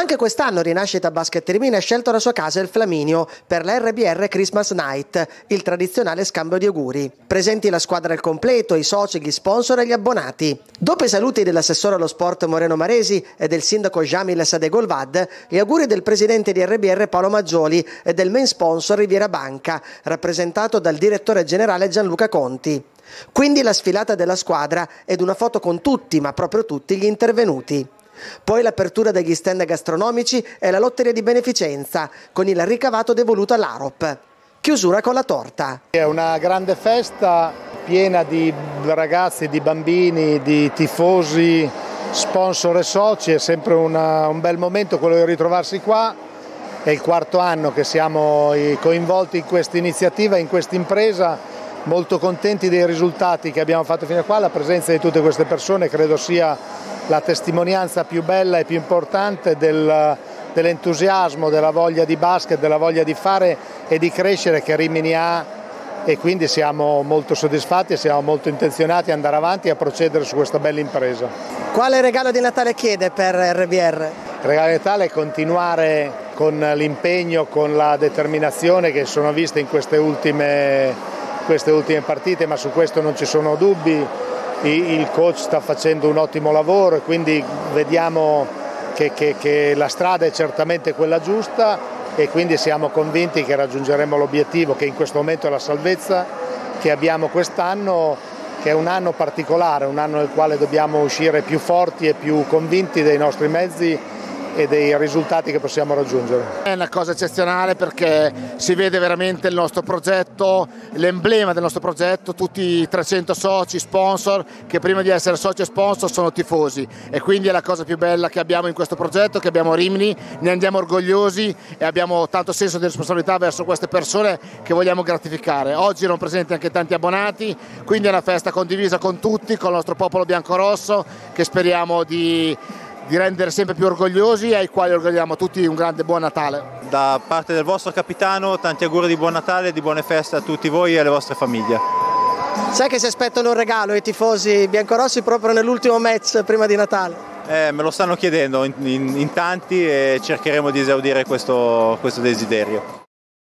Anche quest'anno Rinascita Basket Rimini ha scelto la sua casa il Flaminio per la RBR Christmas Night, il tradizionale scambio di auguri. Presenti la squadra al completo, i soci, gli sponsor e gli abbonati. Dopo i saluti dell'assessore allo sport Moreno Maresi e del sindaco Jamil Sadegolvad, gli auguri del presidente di RBR Paolo Maggioli e del main sponsor Riviera Banca, rappresentato dal direttore generale Gianluca Conti. Quindi la sfilata della squadra ed una foto con tutti, ma proprio tutti, gli intervenuti. Poi l'apertura degli stand gastronomici e la lotteria di beneficenza con il ricavato devoluto all'Arop. Chiusura con la torta. È una grande festa piena di ragazzi, di bambini, di tifosi, sponsor e soci, è sempre una, un bel momento quello di ritrovarsi qua. È il quarto anno che siamo coinvolti in questa iniziativa, in questa impresa, molto contenti dei risultati che abbiamo fatto fino a qua, la presenza di tutte queste persone credo sia la testimonianza più bella e più importante del, dell'entusiasmo, della voglia di basket, della voglia di fare e di crescere che Rimini ha e quindi siamo molto soddisfatti e siamo molto intenzionati ad andare avanti e a procedere su questa bella impresa. Quale regalo di Natale chiede per RBR? Il regalo di Natale è continuare con l'impegno, con la determinazione che sono viste in queste ultime, queste ultime partite, ma su questo non ci sono dubbi. Il coach sta facendo un ottimo lavoro e quindi vediamo che, che, che la strada è certamente quella giusta e quindi siamo convinti che raggiungeremo l'obiettivo che in questo momento è la salvezza che abbiamo quest'anno che è un anno particolare, un anno nel quale dobbiamo uscire più forti e più convinti dei nostri mezzi e dei risultati che possiamo raggiungere. È una cosa eccezionale perché si vede veramente il nostro progetto, l'emblema del nostro progetto, tutti i 300 soci, sponsor che prima di essere soci e sponsor sono tifosi e quindi è la cosa più bella che abbiamo in questo progetto, che abbiamo Rimini, ne andiamo orgogliosi e abbiamo tanto senso di responsabilità verso queste persone che vogliamo gratificare. Oggi erano presenti anche tanti abbonati, quindi è una festa condivisa con tutti, con il nostro popolo bianco-rosso che speriamo di di rendere sempre più orgogliosi e ai quali orgogliamo tutti un grande buon Natale. Da parte del vostro capitano tanti auguri di buon Natale e di buone feste a tutti voi e alle vostre famiglie. Sai che si aspettano un regalo i tifosi biancorossi proprio nell'ultimo match prima di Natale? Eh, me lo stanno chiedendo in, in, in tanti e cercheremo di esaudire questo, questo desiderio.